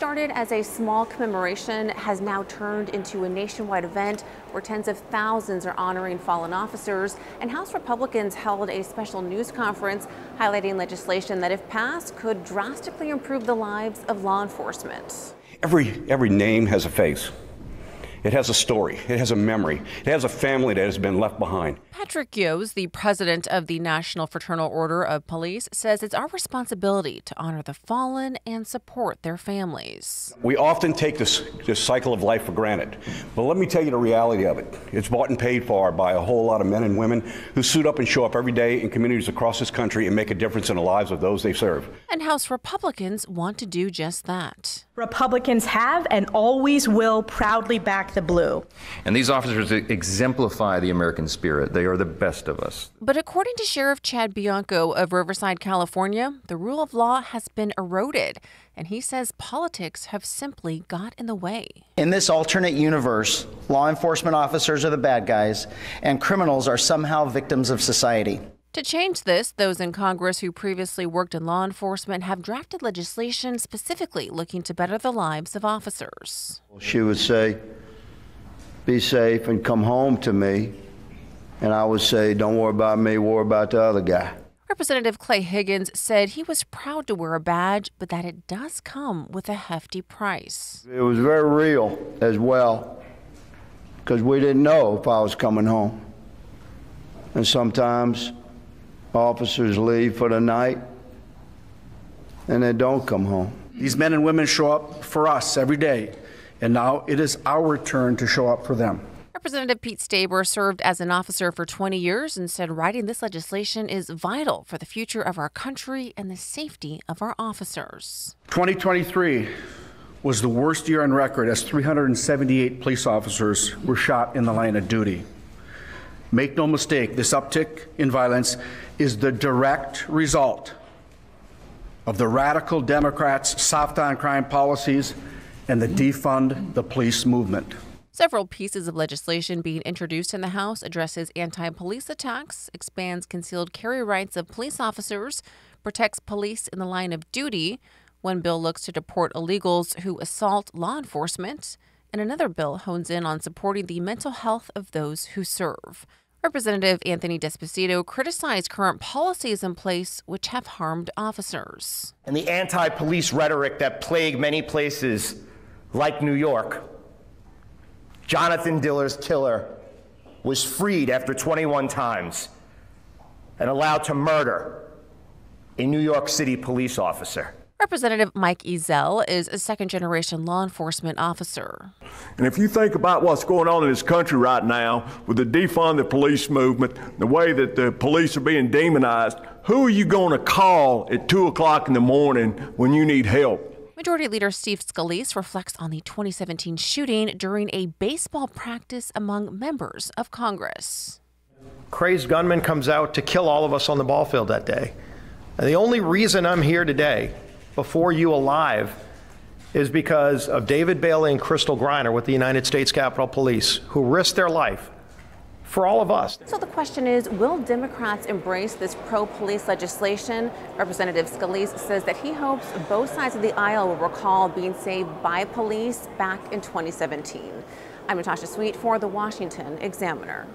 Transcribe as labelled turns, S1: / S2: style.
S1: started as a small commemoration has now turned into a nationwide event where tens of thousands are honoring fallen officers. And House Republicans held a special news conference highlighting legislation that, if passed, could drastically improve the lives of law enforcement.
S2: Every, every name has a face. It has a story. It has a memory. It has a family that has been left behind.
S1: Patrick Yoes, the president of the National Fraternal Order of Police, says it's our responsibility to honor the fallen and support their families.
S2: We often take this, this cycle of life for granted. But let me tell you the reality of it. It's bought and paid for by a whole lot of men and women who suit up and show up every day in communities across this country and make a difference in the lives of those they serve.
S1: And House Republicans want to do just that.
S3: Republicans have and always will proudly back the blue.
S4: And these officers exemplify the American spirit. They are the best of us.
S1: But according to Sheriff Chad Bianco of Riverside, California, the rule of law has been eroded. And he says politics have simply got in the way.
S5: In this alternate universe, law enforcement officers are the bad guys, and criminals are somehow victims of society.
S1: To change this, those in Congress who previously worked in law enforcement have drafted legislation specifically looking to better the lives of officers.
S6: She would say, Be safe and come home to me. And I would say, Don't worry about me, worry about the other guy.
S1: Representative Clay Higgins said he was proud to wear a badge, but that it does come with a hefty price.
S6: It was very real as well, because we didn't know if I was coming home. And sometimes Officers leave for the night and they don't come home.
S7: These men and women show up for us every day, and now it is our turn to show up for them.
S1: Representative Pete Stauber served as an officer for 20 years and said writing this legislation is vital for the future of our country and the safety of our officers.
S7: 2023 was the worst year on record as 378 police officers were shot in the line of duty. Make no mistake, this uptick in violence is the direct result of the radical Democrats' soft on crime policies and the defund the police movement.
S1: Several pieces of legislation being introduced in the House addresses anti-police attacks, expands concealed carry rights of police officers, protects police in the line of duty. One bill looks to deport illegals who assault law enforcement, and another bill hones in on supporting the mental health of those who serve. Representative Anthony D'Esposito criticized current policies in place which have harmed officers.
S8: And the anti police rhetoric that plagued many places like New York. Jonathan Diller's killer was freed after 21 times and allowed to murder a New York City police officer.
S1: Representative Mike Ezell is a second generation law enforcement officer.
S9: And if you think about what's going on in this country right now with the defund the police movement, the way that the police are being demonized, who are you going to call at 2 o'clock in the morning when you need help?
S1: Majority Leader Steve Scalise reflects on the 2017 shooting during a baseball practice among members of Congress.
S10: Crazed gunman comes out to kill all of us on the ball field that day. And the only reason I'm here today before you alive is because of David Bailey and Crystal Griner with the United States Capitol Police, who risked their life for all of us.
S1: So the question is, will Democrats embrace this pro-police legislation? Representative Scalise says that he hopes both sides of the aisle will recall being saved by police back in 2017. I'm Natasha Sweet for the Washington Examiner.